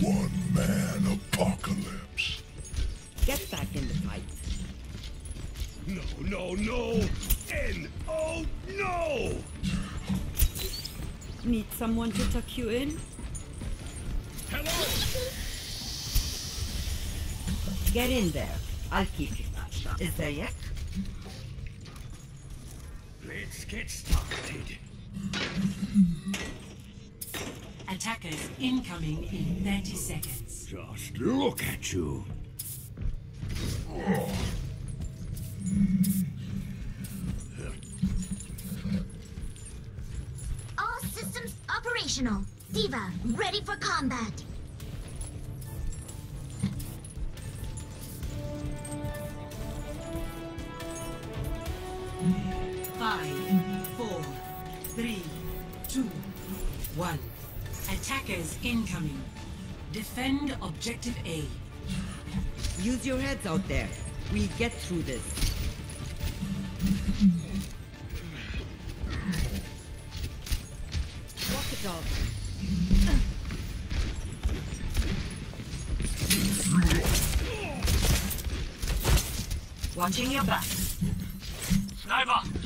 One man apocalypse. Get back in the fight. No, no, no! N O no! Need someone to tuck you in? Hello! Get in there. I'll keep you. Is there yet? Let's get started. Attackers incoming in 30 seconds. Just look at you. All systems operational. D.Va, ready for combat. Five, four, three, two, one. Attackers incoming. Defend objective A. Use your heads out there. We get through this. Walk it off. Watching your back. Sniper!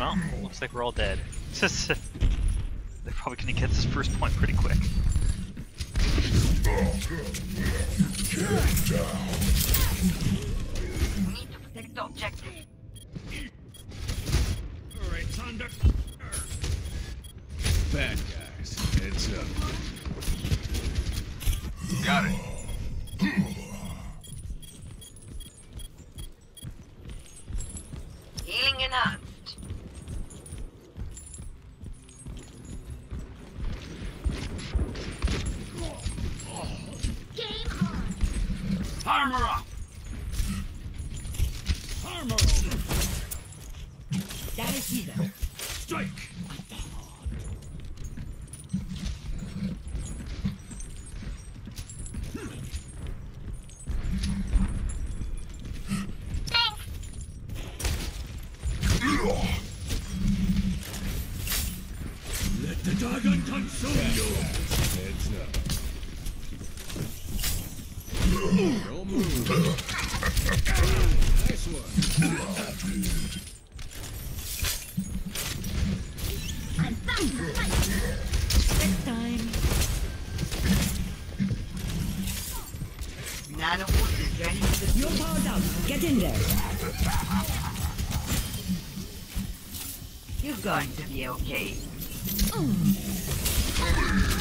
Well, looks like we're all dead. They're probably gonna get this first point pretty quick. Need to protect the objective. Alright, Thunder. Bad guys, heads up. Got it. Armor up! Armor up! That is either. Strike! Let the dragon consume you! Heads up. No move. nice one. I'm back to fight. Next time. Nano is ready for the You're going to be okay. Self-destruct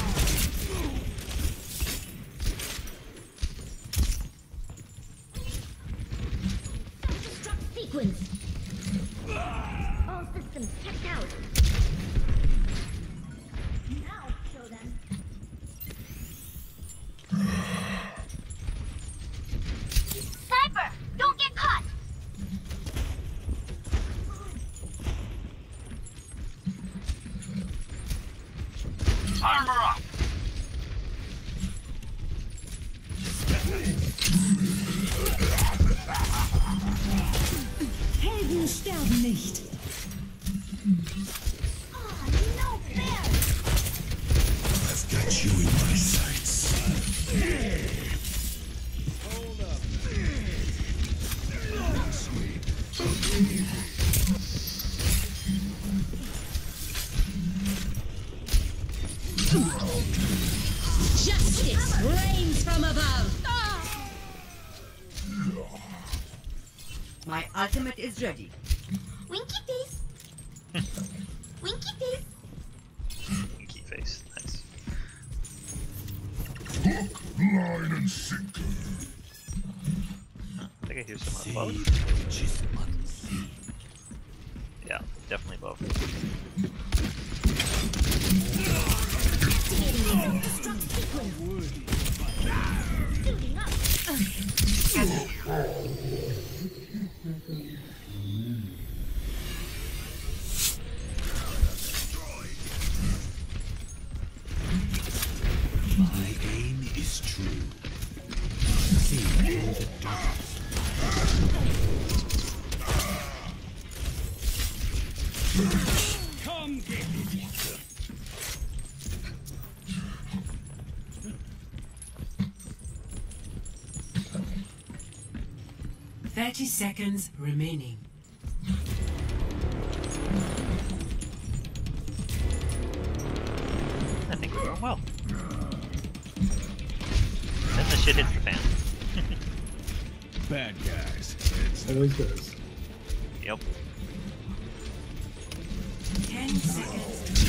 All systems checked out. Now show them. Sniper, don't get caught. Armor up! Helden sterben nicht. Oh, no fair. I've got you in my sights. Justice reigns from above. My ultimate is ready. Winky face. Winky face. Key face. Nice. Hook, line, and sinker. I think I hear someone above. Yeah, definitely above. My aim is true. See the. Come get. Thirty seconds remaining. I think we're going well. Shit hits the fan. Bad guys. It's Always does. Yep. Ten seconds.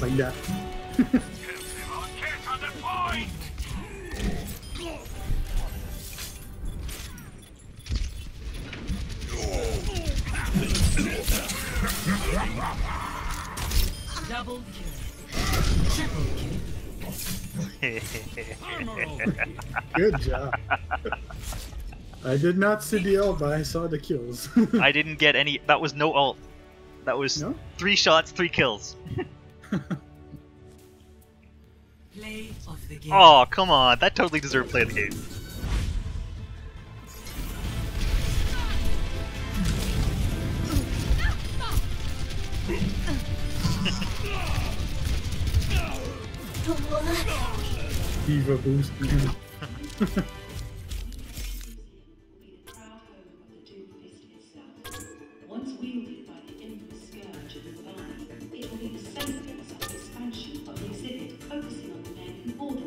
Like that. Double kill. Triple kill. armor over here. Good job. I did not see the ult, but I saw the kills. I didn't get any. That was no ult. That was No? three shots, three kills. Play of the game. Oh, come on. That totally deserved play of the game.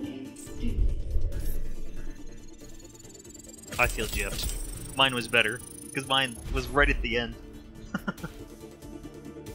Name Doom. I feel gypped. Mine was better, because mine was right at the end.